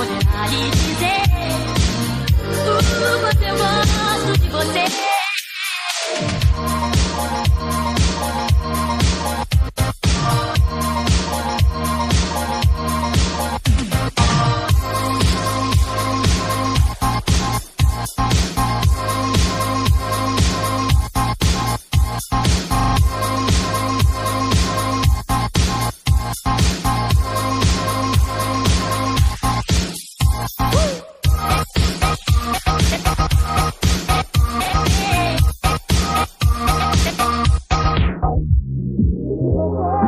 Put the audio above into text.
こであり人生 Oh, you.